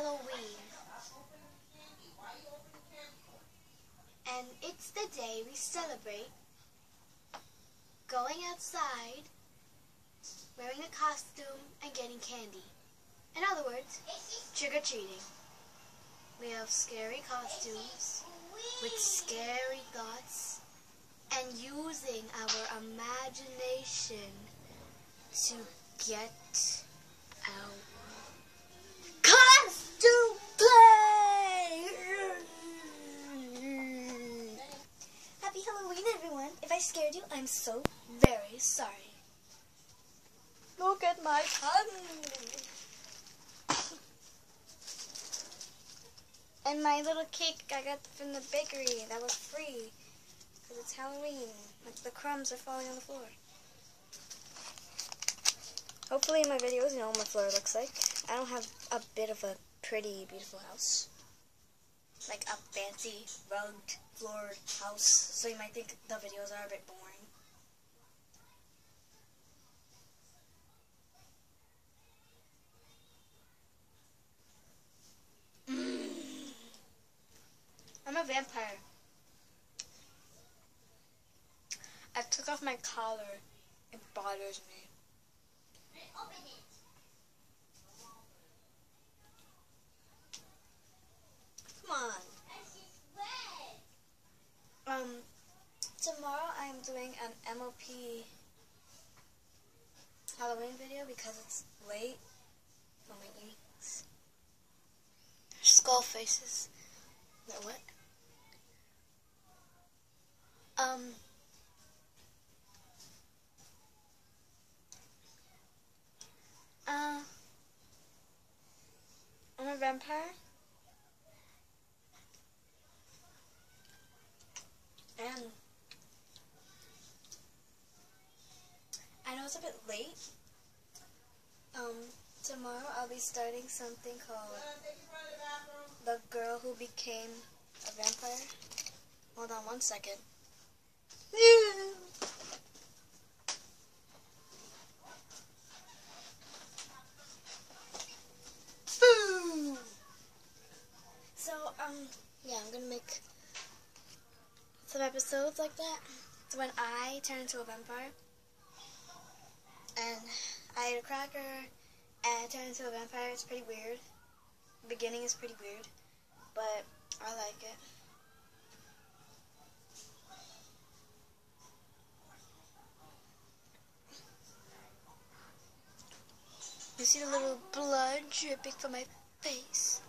Halloween. And it's the day we celebrate going outside, wearing a costume, and getting candy. In other words, trick-or-treating. We have scary costumes with scary thoughts and using our imagination to get our scared you, I'm so very sorry. Look at my tongue. And my little cake I got from the bakery that was free. Because it's Halloween. Like the crumbs are falling on the floor. Hopefully in my videos you know what my floor looks like. I don't have a bit of a pretty, beautiful house. Like a fancy, rugged, floored house. So you might think the videos are a bit boring. Mm. I'm a vampire. I took off my collar. It bothers me. Come on. Um, tomorrow I'm doing an MLP Halloween video because it's late for my. Skull faces. Wait, what? Um. Uh. I'm a vampire. And I know it's a bit late. Um, starting something called The Girl Who Became a Vampire. Hold on one second. So, um, yeah, I'm gonna make some episodes like that. It's when I turn into a vampire. And I eat a cracker and I turn into a vampire. It's pretty weird. The beginning is pretty weird, but I like it. You see the little blood dripping from my face?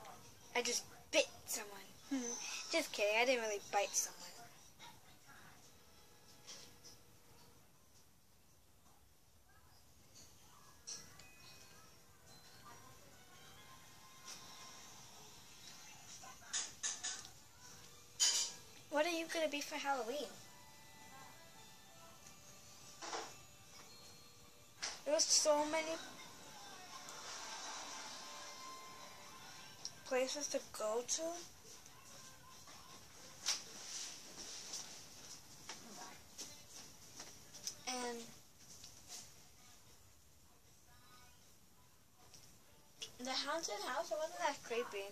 I just bit someone. Hmm. Just kidding, I didn't really bite someone. Be for Halloween? There's so many places to go to. And the haunted house wasn't that creepy.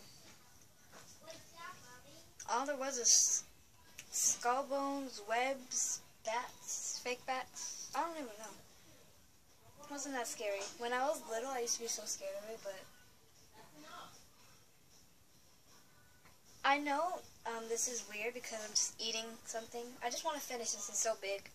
All there was is skull bones, webs, bats, fake bats. I don't even know. It wasn't that scary. When I was little, I used to be so scared of it, but I know um, this is weird because I'm just eating something. I just want to finish this. It's so big.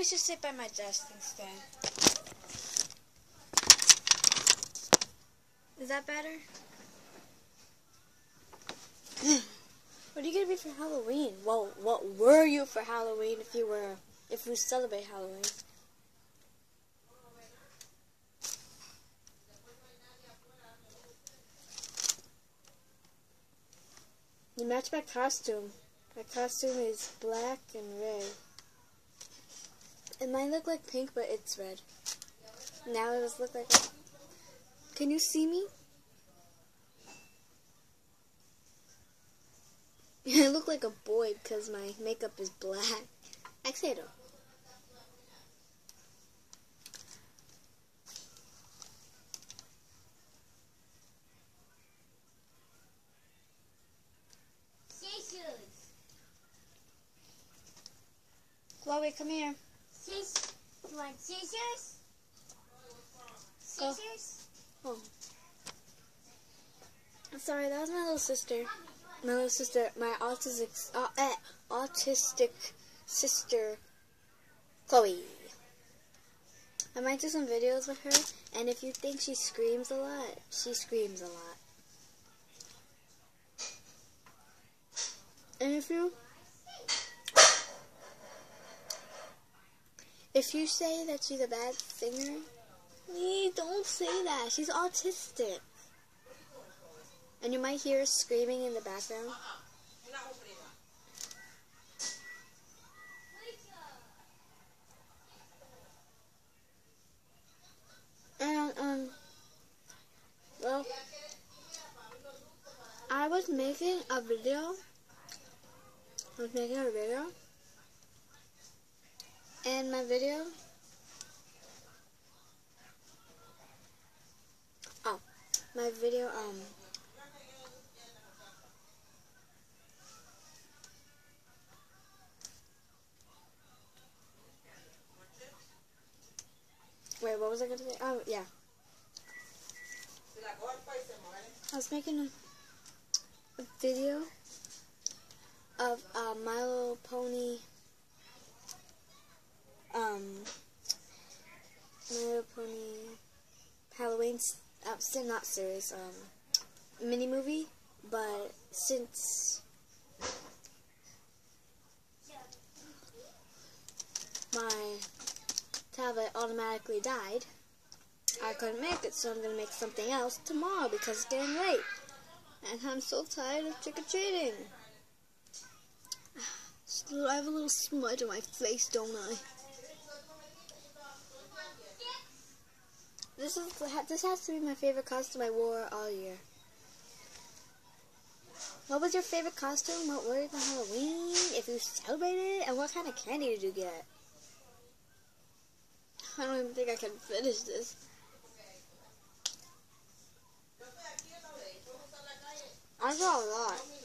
We should sit by my desk instead. Is that better? what are you gonna be for Halloween? Well, what were you for Halloween if you were if you celebrate Halloween? You match my costume. My costume is black and red. It might look like pink, but it's red. Now it does look like. Can you see me? I look like a boy because my makeup is black. Actually, I don't. Chloe, come here. Scissors. You want scissors? Go. Scissors? Oh. Sorry, that was my little sister. My little sister, my autistic, uh, eh, autistic sister, Chloe. I might do some videos with her, and if you think she screams a lot, she screams a lot. And if you if you say that she's a bad singer, please don't say that. She's autistic. And you might hear her screaming in the background. And, um, well, I was making a video. I was making a video. And my video. Oh, my video, um, Wait, what was I gonna say? Oh, yeah. I was making a, video of uh, My Little Pony, um, My Little Pony Halloween, uh, not series, um, mini movie, but since my tablet automatically died, I couldn't make it, so I'm going to make something else tomorrow because it's getting late. And I'm so tired of trick-or-treating. I have a little smudge on my face, don't I? This is this has to be my favorite costume I wore all year. What was your favorite costume? What were you for Halloween? If you celebrated, and what kind of candy did you get? I don't even think I can finish this. I got a lot.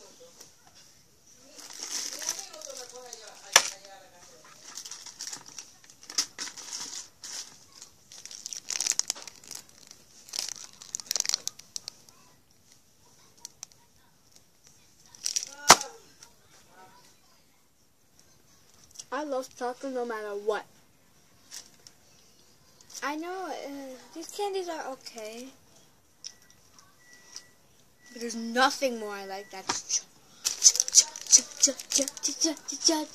I love chocolate no matter what. I know uh, these candies are okay. But there's nothing more I like that.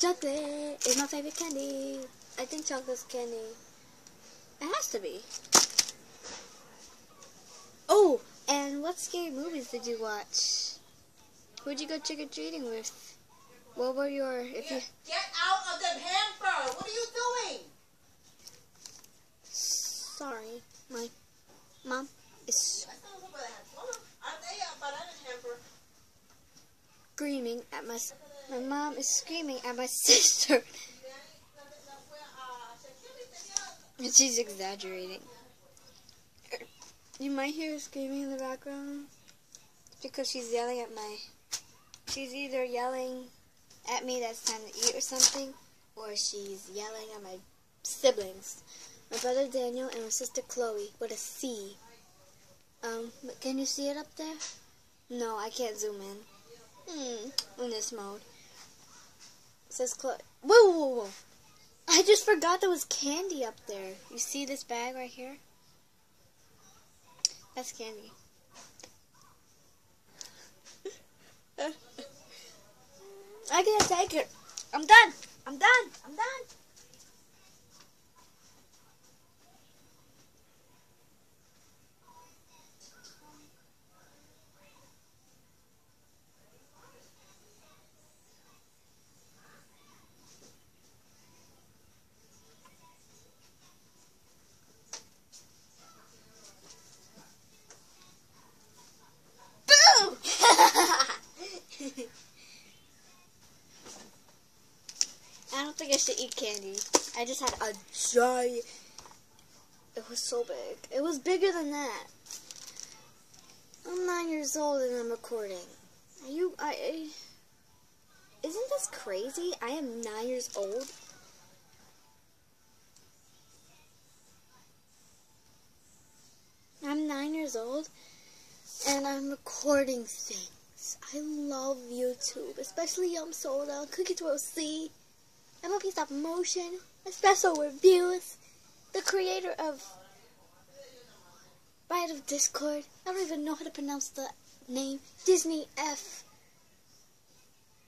Chocolate is my favorite candy. I think chocolate's candy. It has to be. Oh, and what scary movies did you watch? Who'd you go trick or treating with? What were your if you Get out of the hamper! What are you doing? sorry, my mom is screaming at my my mom is screaming at my sister. And she's exaggerating. You might hear her screaming in the background because she's yelling at my. She's either yelling at me that it's time to eat or something, or she's yelling at my siblings, my brother Daniel and my sister Chloe with a C. Um, can you see it up there? No, I can't zoom in. Hmm, in this mode. It says Chloe. Whoa, whoa, whoa! I just forgot there was candy up there. You see this bag right here? That's candy. I can't take it. I'm done. I'm done. I'm done. To eat candy. I just had a giant. It was so big. It was bigger than that. I'm nine years old and I'm recording. Are you? I. I isn't this crazy? I am nine years old. I'm nine years old and I'm recording things. I love YouTube, especially Yum Soda, Cookie Swirl C, MLP Stop Motion, Espresso Reviews, the creator of Riot of Discord. I don't even know how to pronounce the name. Disney F.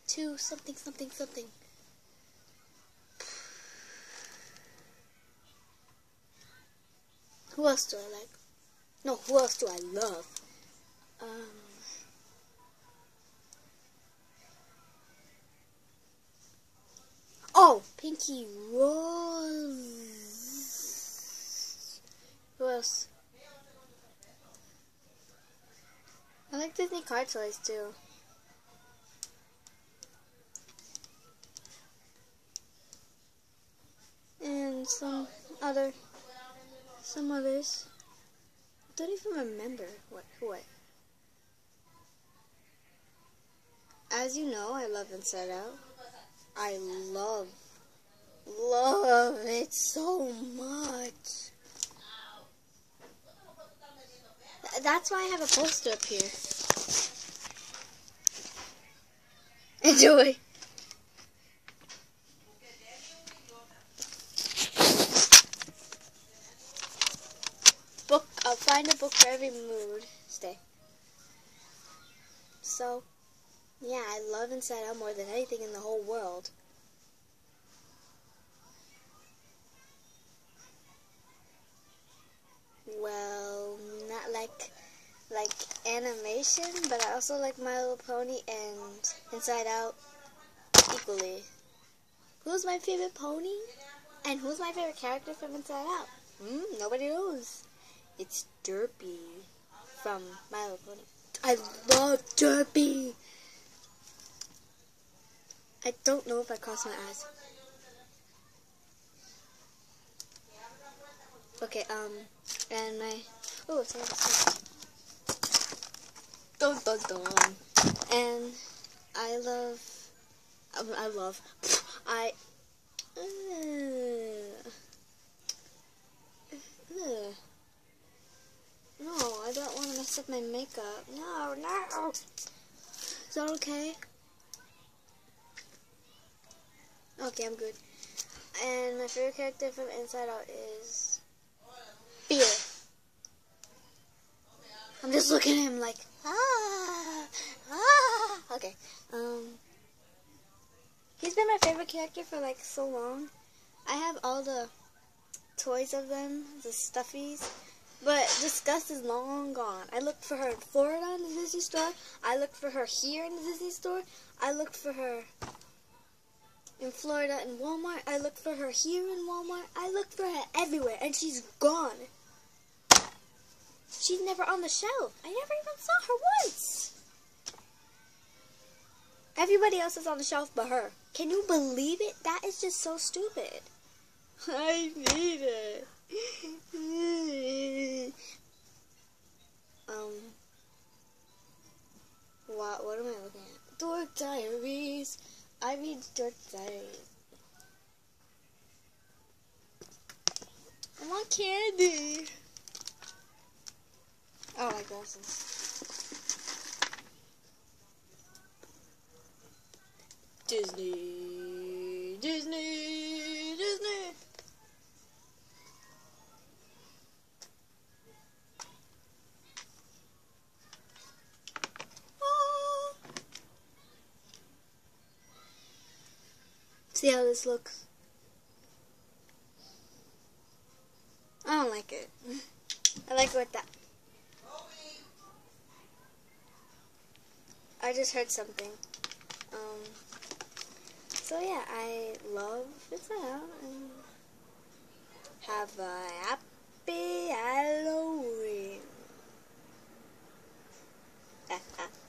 2 something something something. Who else do I like? No, who else do I love? Pinky Rose. Who else? I like Disney car toys too. And some other, some others. I don't even remember what, what. As you know, I love Inside Out. I love, love it so much. That's why I have a poster up here. Enjoy. Book. I'll find a book for every mood. Stay. So, yeah, I love Inside Out more than anything in the whole world. Well, not like like animation, but I also like My Little Pony and Inside Out equally. Who's my favorite pony? And who's my favorite character from Inside Out? Hmm, nobody knows. It's Derpy from My Little Pony. I love Derpy. I don't know if I crossed my eyes. Okay, um, and my, oh, sorry, sorry. Dun, dun, dun. And I love, I love, I, uh, uh, no, I don't want to mess up my makeup. No, no. Is that okay? Okay, I'm good. And my favorite character from Inside Out is Fear. I'm just looking at him like, ah, ah. Okay. Um, he's been my favorite character for like so long. I have all the toys of them, the stuffies. But Disgust is long gone. I looked for her in Florida in the Disney store. I looked for her here in the Disney store. I looked for her in Florida in Walmart. I looked for her here in Walmart. I looked for her everywhere, and she's gone. She's never on the shelf. I never even saw her once. Everybody else is on the shelf but her. Can you believe it? That is just so stupid. I need it. um, what, what am I looking at? Dork Diaries. I read Dork Diaries. I want candy. Disney, Disney, Disney. See how this looks? I don't like it. I like it with that. I just heard something. Um, so yeah, I love Pizza Hut and have a happy Halloween.